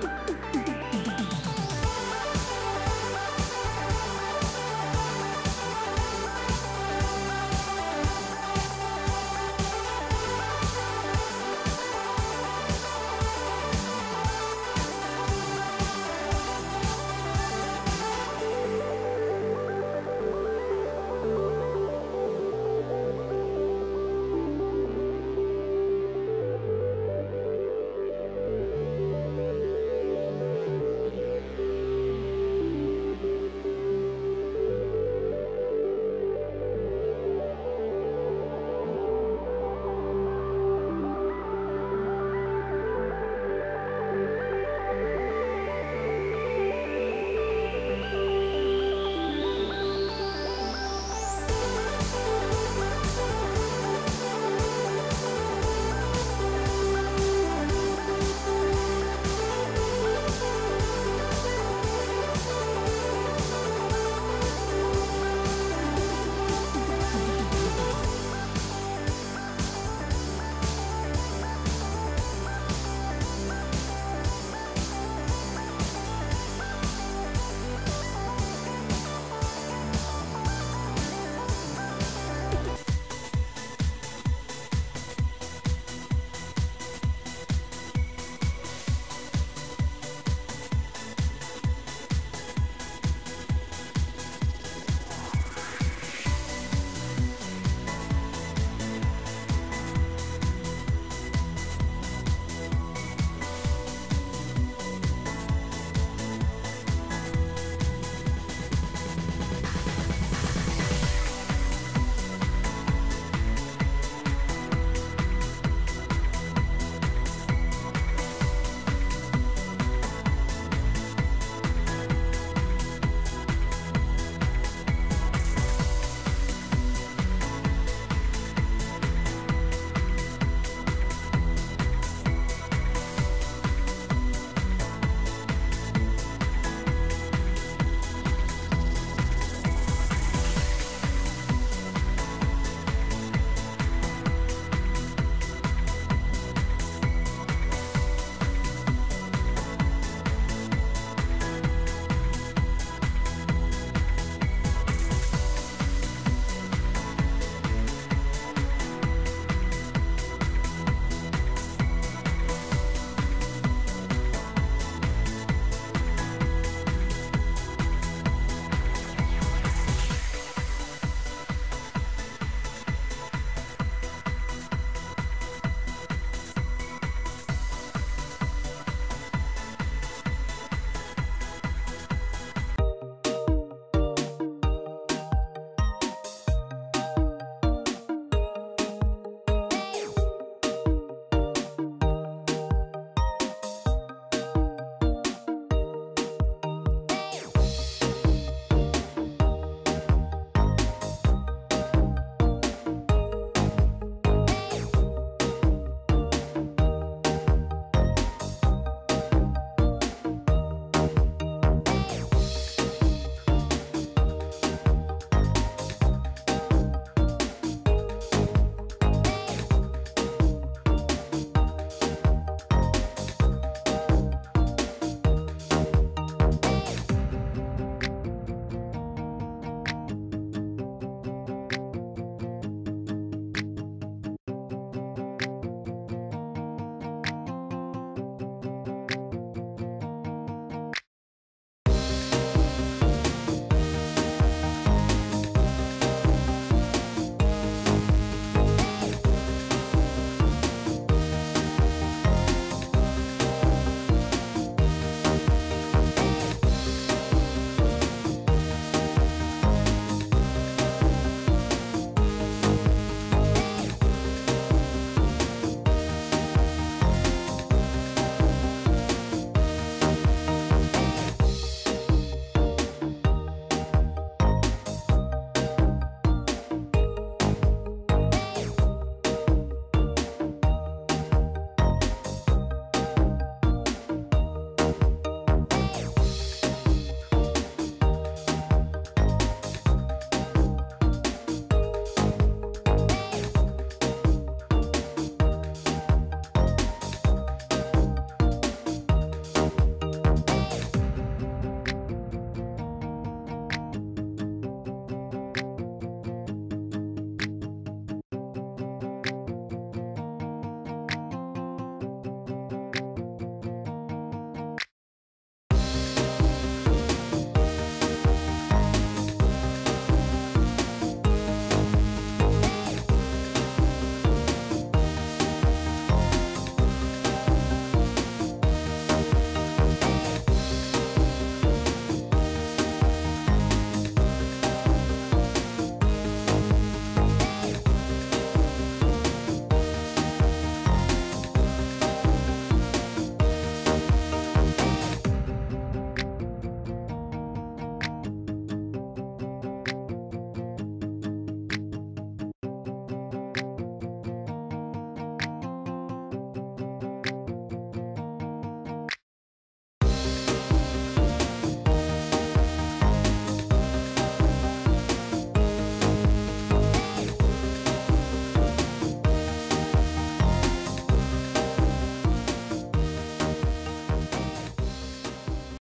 Mm-hmm.